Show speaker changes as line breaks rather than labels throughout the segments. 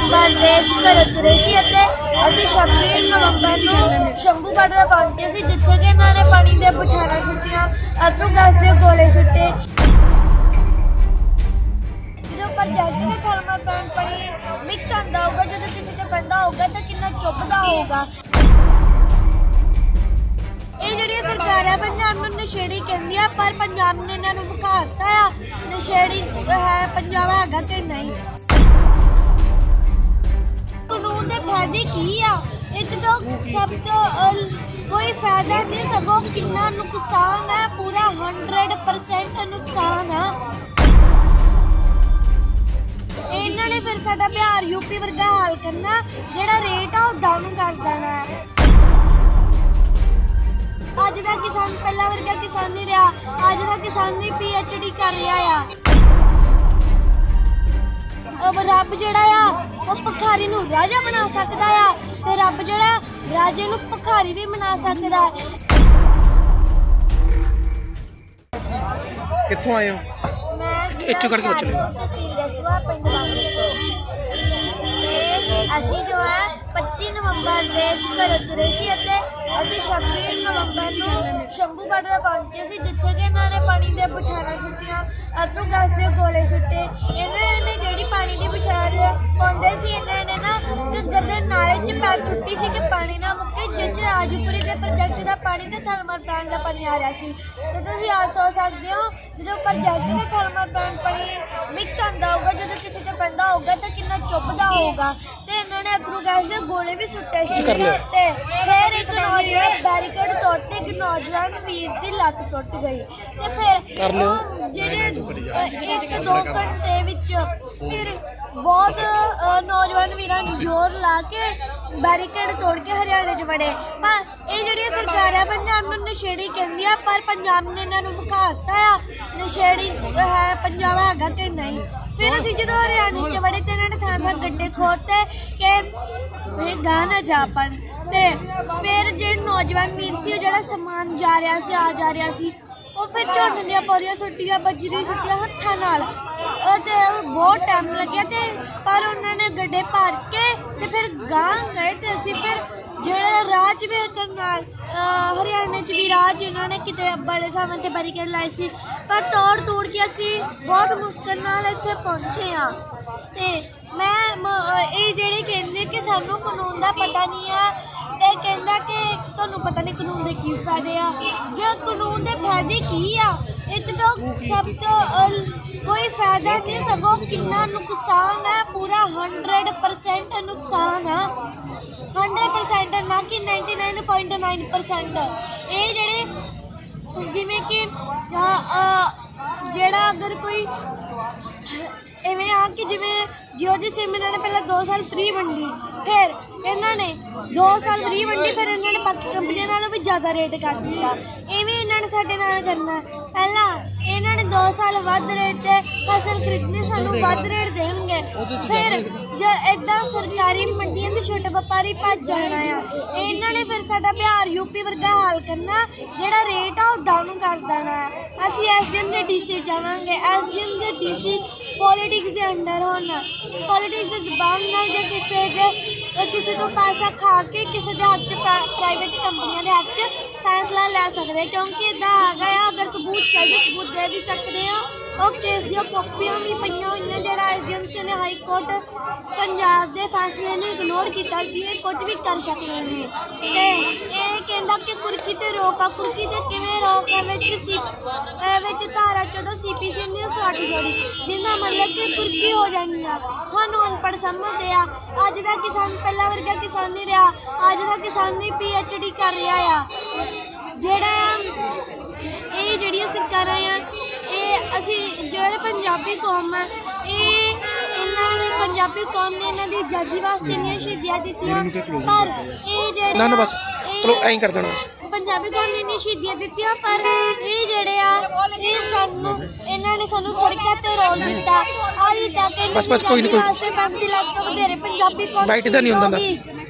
ਨਵੰਬਰ ਦੇਸ਼ ਘਰੋਂ ਤੁਰੇ ਸੀ ਅਤੇ ਅਸੀਂ 26 ਨਵੰਬਰ ਨੂੰ ਸ਼ੰਭੂ ਬਾਰਡਰ ਪਹੁੰਚੇ ਸੀ, ਜਿੱਥੇ ਕਿ ਇਹਨਾਂ ਨੇ ਪਾਣੀ ਦੇ ਬੁਛਾਰਾਂ ਛੁੱਟੀਆਂ ਅਥਰੂ ਗੈਸ ਦੇ ਗੋਲੇ ਸੁੱਟੇ। ਜੋ ਪ੍ਰੋਜੈਕਟ ਦੇ ਥਰਮਲ ਪਲਾਂਟ ਪਾਣੀ ਮਿਕਸ ਆਂਦਾ ਹੋਊਗਾ, ਜਦੋਂ ਕਿਸੇ ਤੇ ਪੈਂਦਾ ਹੋਊਗਾ ਤਾਂ ਕਿੰਨਾ ਚੁੱਭਦਾ ਹੋਊਗਾ। ਇਹ ਜਿਹੜੀਆਂ ਸਰਕਾਰਾਂ ਪੰਜਾਬ ਨੂੰ ਨਸ਼ੇੜੀ ਕਹਿੰਦੀ ਆ, ਪਰ ਪੰਜਾਬ ਨੇ ਇਹਨਾਂ ਨੂੰ ਵਿਖਾਤਾ ਆ। ਨਸ਼ੇੜੀ ਹੈ, ਪੰਜਾਬ ਹੈਗਾ ਕਿ ਨਹੀਂ? ਕਾਨੂੰਨ ਦੇ ਫਾਇਦੇ ਕੀ ਆ? ਇਹ 'ਚ ਸਭ ਤੋਂ ਕੋਈ ਫਾਇਦਾ ਨਹੀਂ ਸਗੋਂ ਕਿੰਨਾ ਨੁਕਸਾਨ ਹੈ ਪੂਰਾ 100% ਨੁਕਸਾਨ ਆ। ਇਹਨਾਂ ਨੇ ਫਿਰ ਸਾਡਾ ਬਿਹਾਰ ਯੂਪੀ ਵਰਗਾ ਹਾਲ ਕਰਨਾ, ਜਿਹੜਾ ਰੇਟ ਆ ਉਹ ਡਾਊਨ ਕਰ ਦੇਣਾ ਹੈ। ਅੱਜ ਦਾ ਕਿਸਾਨ, ਪਹਿਲਾ ਵਰਗਾ ਕਿਸਾਨ ਨਹੀਂ ਰਿਹਾ, ਅੱਜ ਦਾ ਕਿਸਾਨ ਨਹੀਂ ਡੀ ਕਰ ਰਿਹਾ ਆ। ਉਹ ਰੱਬ ਜਿਹੜਾ ਆ ਉਹ ਭਖਾਰੀ ਨੂੰ ਰਾਜਾ ਬਣਾ ਸਕਦਾ ਆ ਤੇ ਰੱਬ ਜਿਹੜਾ ਰਾਜੇ ਨੂੰ ਭਖਾਰੀ ਵੀ ਬਣਾ ਸਕਦਾ।
ਕਿੱਥੋਂ ਆਏ ਹੋ?
ਮੈਂ
ਇੱਥੋਂ ਕੱਢ ਕੇ ਬੱਚੇ ਲੈ ਆਓ।
ਤਹਿਸੀਲ ਦਸਵਾ ਪਿੰਡ ਵਾਂਗੂ ਤੋਂ। ਤੇ ਅਸੀਂ ਜੋ ਹੈ 25 ਨਵੰਬਰ ਦੇਸ਼ ਘਰੋਂ ਤੁਰੇ ਸੀ ਅਤੇ ਅਸੀਂ 26 ਨਵੰਬਰ ਨੂੰ ਸ਼ੰਭੂ ਬਾਰਡਰ ਪਹੁੰਚੇ ਸੀ, ਜਿੱਥੇ ਕਿ ਇਹਨਾਂ ਨੇ ਪਾਣੀ ਦੇ ਬੁਛਾਰਾਂ ਛੁੱਟੀਆਂ, ਅਥਰੂ ਗੈਸ ਦੇ ਗੋਲੇ ਸੁੱਟੇ। ਇਹਨਾਂ ਨੇ ਜਿਹੜੀ ਪਾਣੀ ਦੀ ਬੁਛਾਰ ਪਾਉਂਦੇ ਸੀ, ਇਹਨਾਂ ਨੇ ਨਾ ਘੱਗਰ ਦੇ ਨਾਲੇ 'ਚ ਪੈਰ ਛੁੱਟੀ ਸੀ ਕਿ ਪਾਣੀ ਨਾ ਮੁੱਕੇ। ਜਿਸ ਰਾਜਪੁਰੀ ਦੇ ਪ੍ਰੋਜੈਕਟ ਦਾ ਪਾਣੀ ਤੇ ਥਰਮਲ ਪਲਾਂਟ ਦਾ ਪਾਣੀ ਆ ਰਿਹਾ ਸੀ। ਤੇ ਤੁਸੀਂ ਆਪ ਸੋਚ ਸਕਦੇ ਹੋ, ਜਦੋਂ ਪ੍ਰੋਜੈਕਟ ਦੇ ਥਰਮਲ ਪਲਾਂਟ ਪਾਣੀ ਮਿਕਸ ਆਂਦਾ ਹੋਊਗਾ, ਜਦੋਂ ਕਿਸੇ ਤੇ ਪੈਂਦਾ ਹੋਊਗਾ ਤਾਂ ਕਿੰਨਾ ਚੁੱਭਦਾ ਹੋਊਗਾ। ਤੇ ਇਹਨਾਂ ਨੇ ਅਥਰੂ ਗੈਸ ਦੇ ਗੋਲੇ ਵੀ ਸੁੱਟੇ ਸੀ
ਕਰ।
ਤੇ ਫਿਰ ਇੱਕ ਨੌਜਵਾਨ ਬੈਰੀਕੇਡ ਤੋੜ ਤੇ ਇੱਕ ਨੌਜਵਾਨ ਵੀਰ ਦੀ ਲੱਤ ਟੁੱਟ ਗਈ ਤੇ ਫਿਰ
ਕਰ ਲਿਓ।
ਜਿਹੜੇ ਅ, ਇੱਕ ਦੋ ਘੰਟੇ ਵਿੱਚ ਫਿਰ ਬਹੁਤ ਅ, ਨੌਜਵਾਨ ਵੀਰਾਂ ਨੇ ਜ਼ੋਰ ਲਾ ਕੇ ਬੈਰੀਕੇਡ ਤੋੜ ਕੇ ਹਰਿਆਣੇ 'ਚ ਵੜੇ ਪਰ ਇਹ ਜਿਹੜੀਆਂ ਸਰਕਾਰਾਂ ਪੰਜਾਬ ਨੂੰ ਨਸ਼ੇੜੀ ਕਹਿੰਦੀ ਆ, ਪਰ ਪੰਜਾਬ ਨੇ ਇਹਨਾਂ ਨੂੰ ਵਿਖਾਤਾ ਆ। ਨਸ਼ੇੜੀ ਹੈ ਪੰਜਾਬ ਹੈਗਾ ਕਿ ਨਹੀਂ? ਫਿਰ ਅਸੀਂ ਜਦੋਂ ਹਰਿਆਣੇ 'ਚ ਵੜੇ ਤੇ ਇਹਨਾਂ ਨੇ ਥਾਂ ਥਾਂ ਗੱਡੇ ਖੋਤੇ ਕਿ ਇਹ ਗਾਣਾ ਜਾ ਪਣ ਤੇ ਫਿਰ ਜਿਹੜੇ ਨੌਜਵਾਨ ਵੀਰ ਸੀ, ਉਹ ਜਿਹੜਾ ਸਮਾਨ ਜਾ ਰਿਹਾ ਸੀ, ਆ ਜਾ ਰਿਹਾ ਸੀ, ਉਹ ਫਿਰ ਝੋਨੇ ਦੀਆਂ ਪੌੜੀਆਂ ਸੁੱਟੀਆਂ ਬਜਰੀ ਸੁੱਟੀਆਂ ਹੱਥਾਂ ਨਾਲ। ਉਹ ਤੇ ਬਹੁਤ ਟਾਈਮ ਲੱਗਿਆ ਤੇ, ਪਰ ਉਹਨਾਂ ਨੇ ਗੱਡੇ ਭਰ ਕੇ ਤੇ ਫਿਰ ਗਾਂ ਗਏ ਤੇ ਅਸੀਂ ਫਿਰ ਜਿਹੜੇ ਰਾਜ ਵੀ ਕਰਨਾਲ ਅਹ, ਹਰਿਆਣੇ ਚ ਵੀ ਰਾਜ ਇਹਨਾਂ ਨੇ ਕਿਤੇ ਬੜੇ ਥਾਵਾਂ ਤੇ ਬੈਰੀਕੇਡ ਲਾਏ ਸੀ। ਪਰ ਤੋੜ ਤੋੜ ਕੇ ਅਸੀਂ ਬਹੁਤ ਮੁਸ਼ਕਲ ਨਾਲ ਇੱਥੇ ਪਹੁੰਚੇ ਆ ਤੇ ਮੈਂ ਇਹ ਜਿਹੜੇ ਕਹਿੰਦੇ ਕਿ ਸਾਨੂੰ ਕਾਨੂੰਨ ਦਾ ਪਤਾ ਨਹੀਂ ਆ ਤੇ ਕਹਿੰਦਾ ਕਿ ਤੁਹਾਨੂੰ ਪਤਾ ਨਹੀਂ ਕਾਨੂੰਨ ਦੇ ਕੀ ਫਾਇਦੇ ਆ। ਜੇ ਕਾਨੂੰਨ ਦੇ ਫਾਇਦੇ ਕੀ ਆ? ਇਹ 'ਚ ਸਭ ਤੋਂ ਕੋਈ ਫਾਇਦਾ ਨਹੀਂ ਸਗੋਂ ਕਿੰਨਾ ਨੁਕਸਾਨ ਹੈ, ਪੂਰਾ 100% ਨੁਕਸਾਨ ਆ। 100% ਨਾ ਕਿ 99.9% ਇਹ ਜਿਹੜੇ, ਜਿਵੇਂ ਕਿ ਜਿਹੜਾ ਅਗਰ ਕੋਈ, ਐਵੇਂ ਆ ਕਿ ਜਿਵੇਂ ਜੀਓ ਦੀ ਸਿਮ ਇਹਨਾਂ ਨੇ ਪਹਿਲਾਂ 2 ਸਾਲ ਫ੍ਰੀ ਵੰਡੀ, ਫਿਰ ਇਹਨਾਂ ਨੇ 2 ਸਾਲ ਫ੍ਰੀ ਵੰਡੀ, ਫਿਰ ਇਹਨਾਂ ਨੇ ਬਾਕੀ ਕੰਪਨੀਆਂ ਨਾਲੋਂ ਵੀ ਜ਼ਿਆਦਾ ਰੇਟ ਕਰ ਦਿੱਤਾ। ਐਵੇਂ ਇਹਨਾਂ ਨੇ ਸਾਡੇ ਨਾਲ ਕਰਨਾ। ਪਹਿਲਾਂ 2 ਸਾਲ ਵੱਧ ਰੇਟ ਤੇ ਫਸਲ ਖਰੀਦਣੀ ਸਾਨੂੰ ਵੱਧ ਰੇਟ ਦੇਣਗੇ। ਫਿਰ ਜੇ ਇਦਾਂ ਸਰਕਾਰੀ ਮੰਡੀਆਂ ਦੇ ਛੋਟੇ ਵਪਾਰੀ ਭੱਜ ਜਾਣਾ ਆ। ਇਹਨਾਂ ਨੇ ਫਿਰ ਸਾਡਾ ਬਿਹਾਰ ਯੂਪੀ ਵਰਗਾ ਹਾਲ ਕਰਨਾ ਜਿਹੜਾ ਰੇਟ ਆ ਉਹ ਡਾਊਨ ਕਰ ਦੇਣਾ। ਅਸੀਂ ਐਸਡੀਐਮ ਦੇ ਡੀਸੀ ਜਾਵਾਂਗੇ। ਐਸਡੀਐਮ ਦੇ ਡੀਸੀ ਪੋਲਿਟਿਕਸ ਦੇ ਅੰਡਰ ਹੋਣ। ਪੋਲਿਟਿਕਸ ਦੇ ਜ਼ਬਾਨ ਨਾਲ ਜੇ ਕਿਸੇ ਦੇ ਕਿਸੇ ਤੋਂ ਪੈਸਾ ਖਾ ਕੇ ਕਿਸੇ ਦੇ ਹੱਥ 'ਚ ਪ੍ਰਾਈਵੇਟ ਕੰਪਨੀਆਂ ਦੇ ਹੱਥ 'ਚ ਫੈਸਲਾ ਲੈ ਸਕਦੇ ਕਿਉਂਕਿ ਇਦਾਂ ਹੈਗਾ ਆ, ਅਗਰ ਸਬੂਤ ਚਾਹੀਦੇ, ਸਬੂਤ ਦੇ ਵੀ ਸਕਦੇ ਆ। ਉਹ ਕੇਸ ਦੀਆਂ ਕਾਪੀਆਂ ਵੀ ਪਈਆਂ ਹੋਈਆਂ, ਜਿਹੜਾ ਕੋਟ ਪੰਜਾਬ ਦੇ ਫੈਸਲੇ ਨੂੰ ਇਗਨੋਰ ਕੀਤਾ ਸੀ ਇਹ ਕੁਝ ਵੀ ਕਰ ਸਕਦੇ ਨੇ। ਤੇ ਇਹ ਕਹਿੰਦਾ ਕਿ ਕੁਰਕੀ ਤੇ ਰੋਕ ਆ। ਕੁਰਕੀ ਤੇ ਕਿਵੇਂ ਰੋਕ ਹੈ ਵਿੱਚ ਸੀ ਵਿੱਚ ਧਾਰਾ 14 ਸੀਪੀਸੀ ਨੇ ਸਵਾਟ ਜੋੜੀ। ਜਿਹਦਾ ਮਤਲਬ ਕਿ ਕੁਰਕੀ ਹੋ ਜਾਣੀ ਆ। ਸਾਨੂੰ ਅਨਪੜ੍ਹ ਸਮਝਦੇ ਆ। ਅੱਜ ਦਾ ਕਿਸਾਨ ਪਹਿਲਾ ਵਰਗਾ ਕਿਸਾਨ ਨਹੀਂ ਰਿਹਾ। ਅੱਜ ਦਾ ਕਿਸਾਨ ਨਹੀਂ ਡੀ ਕਰ ਰਿਹਾ ਆ। ਜਿਹੜਾ ਇਹ ਜਿਹੜੀਆਂ ਸਰਕਾਰਾਂ ਆ, ਇਹ ਅਸੀਂ ਜਿਹੜੇ ਪੰਜਾਬੀ ਕੌਮ ਆ, ਇਹ ਪੰਜਾਬੀ ਕੌਮ ਨੇ ਇਹਨਾਂ ਦੀ ਆਜ਼ਾਦੀ ਵਾਸਤੇ ਇੰਨੀਆਂ ਸ਼ਹੀਦੀਆਂ ਦਿੱਤੀਆਂ ਪਰ ਇਹ ਜਿਹੜੇ
ਨਾ ਨਾ ਬਸ ਚਲੋ ਐਂ ਕਰ ਦੇਣਾ।
ਪੰਜਾਬੀ ਕੌਮ ਨੇ ਇੰਨੀਆਂ ਸ਼ਹੀਦੀਆਂ ਦਿੱਤੀਆਂ ਪਰ ਇਹ ਜਿਹੜੇ ਆ ਇਹ ਸਾਨੂੰ ਇਹਨਾਂ ਨੇ ਸਾਨੂੰ ਸੜਕਾਂ ਤੇ ਰੋਲ ਦਿੱਤਾ। ਹਾਲੀ ਤੱਕ ਇਹਨਾਂ
ਬਸ- ਬਸ ਕੋਈ ਨੀ, ਕੋਈ-
35 ਲੱਖ ਤੋਂ ਵਧੇਰੇ ਪੰਜਾਬੀ ਕੌਮ
Right ਦਾ ਨਹੀਂ ਹੁੰਦਾ।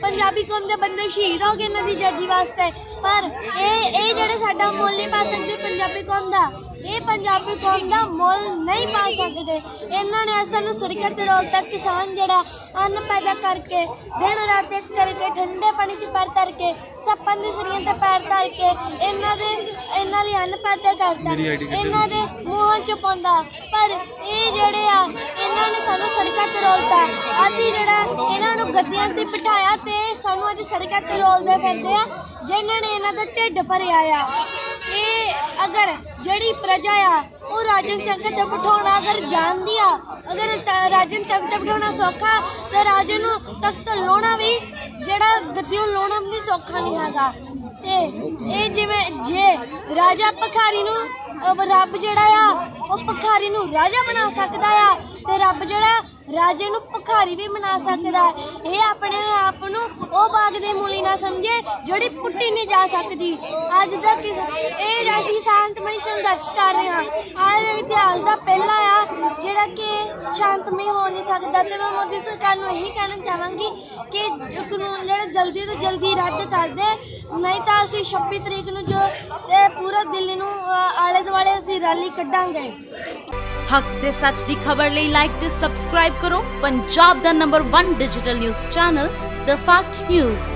ਪੰਜਾਬੀ ਕੌਮ ਦੇ ਬੰਦੇ ਸ਼ਹੀਦ ਹੋ ਗਏ ਇਹਨਾਂ ਦੀ ਆਜ਼ਾਦੀ ਵਾਸਤੇ। ਪਰ ਇਹ ਇਹ ਜਿਹੜੇ ਸਾਡਾ ਮੁੱਲ ਨਹੀਂ ਪਾ ਸਕਦੇ ਪੰਜਾਬੀ ਕੌਮ ਦਾ ਇਹ ਪੰਜਾਬੀ ਕੌਮ ਦਾ ਮੁੱਲ ਨਹੀਂ ਪਾ ਸਕਦੇ। ਇਹਨਾਂ ਨੇ ਅਸਲ ਨੂੰ ਸੁਰੱਖਿਅਤ ਰੋਲ ਤੱਕ ਕਿਸਾਨ ਜਿਹੜਾ ਅੰਨ ਪੈਦਾ ਕਰਕੇ ਦਿਨ ਰਾਤ ਇੱਕ ਕਰਕੇ ਠੰਡੇ ਪਾਣੀ 'ਚ ਪੈਰ ਧਰ ਕੇ ਸੱਪਾਂ ਦੀ ਸਰੀਆਂ ਤੇ ਪੈਰ ਧਰ ਕੇ ਇਹਨਾਂ ਦੇ ਇਹਨਾਂ ਲਈ ਅੰਨ ਪੈਦਾ ਕਰਦਾ ਇਹਨਾਂ ਦੇ ਮੂੰਹਾਂ 'ਚ ਪਾਉਂਦਾ। ਪਰ ਇਹ ਜਿਹੜੇ ਆ ਇਹਨਾਂ ਨੇ ਸਾਨੂੰ ਸੜਕਾਂ ਤੇ ਰੋਲਤਾ ਅਸੀਂ ਜਿਹੜਾ ਇਹਨਾਂ ਨੂੰ ਗੱਦੀਆਂ ਤੇ ਬਿਠਾਇਆ ਤੇ ਸਾਨੂੰ ਅੱਜ ਸੜਕਾਂ ਤੇ ਰੋਲਦੇ ਫਿਰਦੇ ਆ ਜਿਨ੍ਹਾਂ ਨੇ ਇਹਨਾਂ ਦਾ ਢਿੱਡ ਭਰਿਆ ਆ। ਇਹ ਅਗਰ ਜਿਹੜੀ ਪ੍ਰਜਾ ਆ, ਉਹ ਰਾਜਨ ਤਖਤ ਤੇ ਬਿਠਾਉਣਾ, ਅਗਰ ਜਾਣਦੀ ਆ, ਅਗਰ ਤ- ਰਾਜਨ ਤਖਤ ਤੇ ਬਿਠਾਉਣਾ ਸੌਖਾ, ਤੇ ਰਾਜੇ ਨੂੰ ਤਖਤ ਲਾਉਣਾ ਵੀ, ਜਿਹੜਾ ਗੱਦੀਆਂ ਲਾਉਣਾ ਵੀ ਸੌਖਾ ਨਹੀਂ ਹੈਗਾ। ਤੇ ਇਹ ਜਿਵੇਂ ਜੇ ਰਾਜਾ ਭਖਾਰੀ ਨੂੰ ਰੱਬ ਜਿਹੜਾ ਆ, ਉਹ ਭਖਾਰੀ ਨੂੰ ਰਾਜਾ ਬਣਾ ਸਕਦਾ ਆ, ਤੇ ਰੱਬ ਜਿਹੜਾ ਰਾਜੇ ਨੂੰ ਭਖਾਰੀ ਵੀ ਬਣਾ ਸਕਦਾ ਇਹ ਆਪਣੇ ਆਪ ਨੂੰ ਉਹ ਬਾਗ ਦੇ ਮੂਲੀ ਨਾ ਸਮਝੇ, ਜਿਹੜੀ ਪੁੱਟੀ ਨਹੀਂ ਜਾ ਸਕਦੀ। ਅੱਜ ਦਾ ਇਹ ਅਸੀਂ ਸ਼ਾਂਤਮਈ ਸੰਘਰਸ਼ ਕਰ ਰਹੇ ਹਾਂ। ਆਹ ਇਤਿਹਾਸ ਦਾ ਪਹਿਲਾ ਆ, ਜਿਹੜਾ ਕਿ ਸ਼ਾਂਤਮਈ ਹੋ ਨਹੀਂ ਸਕਦਾ, ਤੇ ਮੈਂ ਮੋਦੀ ਸਰਕਾਰ ਨੂੰ ਇਹੀ ਕਹਿਣਾ ਚਾਹਾਂਗੀ ਕਿ ਕਾਨੂੰਨ ਜਿਹੜਾ ਜਲਦੀ ਤੋਂ ਜਲਦੀ ਰੱਦ ਕਰ ਦੇ, ਨਹੀਂ ਤਾਂ ਅਸੀਂ 26 ਤਰੀਕ ਨੂੰ ਜੋ ਇਹ ਪੂਰਾ ਦਿੱਲੀ ਨੂੰ ਆਲੇ ਦੁਆਲੇ ਅਸੀਂ ਰੈਲੀ ਕੱਢਾਂਗੇ।
ਹੱਕ ਤੇ ਸੱਚ ਦੀ ਖਬਰ ਲਈ ਲਾਈਕ ਤੇ ਸਬਸਕ੍ਰਾਈਬ ਕਰੋ। ਪੰਜਾਬ ਦਾ number 1 digital news channel the fact news